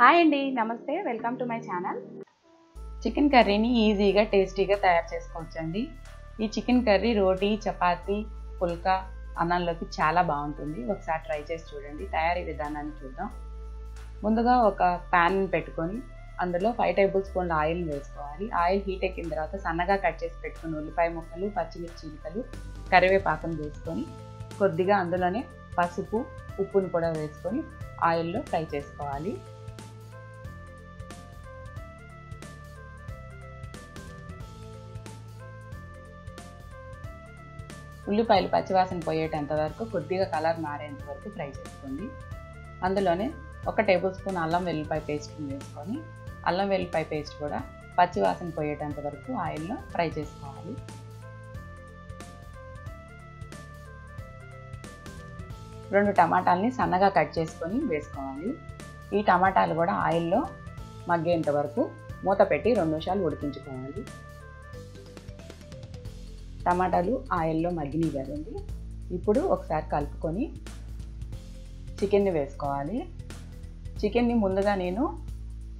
Hi అండి నమస్తే welcome to my channel. Chicken కర్రీని ఈజీగా టేస్టీగా తయారు చేసుకోవచ్చండి. ఈ చికెన్ కర్రీ రోటీ చపాతి పుల్కా అన్నంలోకి చాలా బాగుంటుంది. ఒకసారి ట్రై చేసి చూడండి తయారీ విధానాన్ని చూద్దాం. ముందుగా ఒక ప్యాన్ పెట్టుకొని అందులో ఫైవ్ టేబుల్ స్పూన్ల ఆయిల్ వేసుకోవాలి. ఆయిల్ హీట్ ఎక్కిన తర్వాత సన్నగా కట్ చేసి పెట్టుకుని ఉల్లిపాయ ముక్కలు పచ్చిమిర్చి ముక్కలు కరివేపాకం వేసుకొని కొద్దిగా అందులోనే పసుపు ఉప్పును కూడా వేసుకొని ఆయిల్లో ఫ్రై చేసుకోవాలి. ఉల్లిపాయలు పచ్చివాసన పోయేటంత వరకు కొద్దిగా కలర్ మారేంత వరకు ఫ్రై చేసుకోండి. అందులోనే ఒక టేబుల్ స్పూన్ అల్లం వెల్లిపాయ పేస్ట్ వేసుకొని అల్లం వెల్లిపాయ పేస్ట్ కూడా పచ్చివాసన పోయేటంత వరకు ఆయిల్లో ఫ్రై చేసుకోవాలి. రెండు టమాటాలని సన్నగా కట్ చేసుకొని వేసుకోవాలి. ఈ టమాటాలు కూడా ఆయిల్లో మగ్గేంత వరకు మూత పెట్టి రెండు నిమిషాలు ఉడికించుకోవాలి. టమాటాలు ఆయిల్లో మగ్గినివ్వాలండి ఇప్పుడు ఒకసారి కలుపుకొని చికెన్ని వేసుకోవాలి. చికెన్ని ముందుగా నేను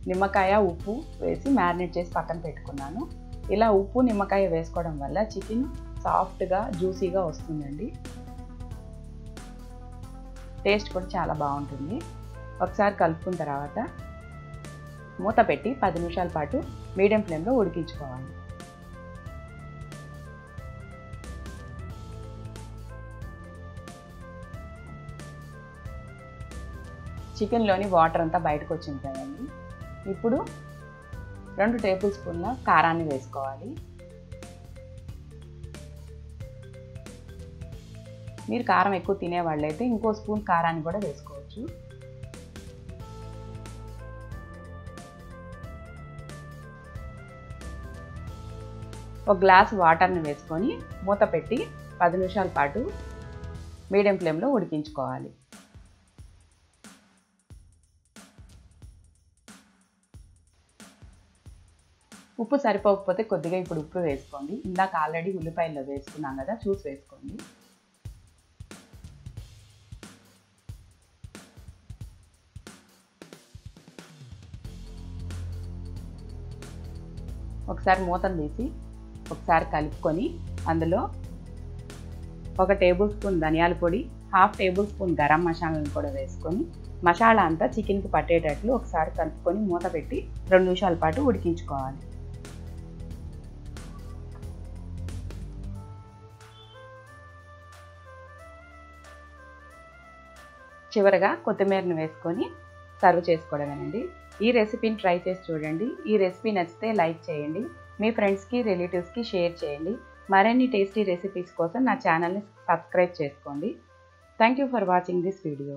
నిమ్మకాయ ఉప్పు వేసి మ్యారినేట్ చేసి పక్కన పెట్టుకున్నాను. ఇలా ఉప్పు నిమ్మకాయ వేసుకోవడం వల్ల చికెన్ సాఫ్ట్గా జ్యూసీగా వస్తుందండి. టేస్ట్ కూడా చాలా బాగుంటుంది. ఒకసారి కలుపుకున్న తర్వాత మూత పెట్టి పది నిమిషాల పాటు మీడియం ఫ్లేమ్లో ఉడికించుకోవాలి. చికెన్లోని వాటర్ అంతా బయటకు వచ్చింది కదండి. ఇప్పుడు రెండు టేబుల్ స్పూన్ల కారాన్ని వేసుకోవాలి. మీరు కారం ఎక్కువ తినేవాళ్ళైతే ఇంకో స్పూన్ కారాన్ని కూడా వేసుకోవచ్చు. ఒక గ్లాస్ వాటర్ని వేసుకొని మూత పెట్టి పది నిమిషాల పాటు మీడియం ఫ్లేమ్లో ఉడికించుకోవాలి. ఉప్పు సరిపోకపోతే కొద్దిగా ఇప్పుడు ఉప్పు వేసుకోండి. ఇందాక ఆల్రెడీ ఉల్లిపాయల్లో వేసుకున్నాం కదా చూసి వేసుకోండి. ఒకసారి మూతను తీసి ఒకసారి కలుపుకొని అందులో ఒక టేబుల్ స్పూన్ ధనియాల పొడి హాఫ్ టేబుల్ స్పూన్ గరం మసాలాను కూడా వేసుకొని మసాలా అంతా చికెన్కి పట్టేటట్లు ఒకసారి కలుపుకొని మూత పెట్టి రెండు నిమిషాల పాటు ఉడికించుకోవాలి. చివరగా కొత్తిమీరను వేసుకొని సర్వ్ చేసుకోవడమేనండి. ఈ రెసిపీని ట్రై చేసి చూడండి. ఈ రెసిపీ నచ్చితే లైక్ చేయండి. మీ ఫ్రెండ్స్కి రిలేటివ్స్కి షేర్ చేయండి. మరిన్ని టేస్టీ రెసిపీస్ కోసం నా ఛానల్ని సబ్స్క్రైబ్ చేసుకోండి. Thank you for watching this video.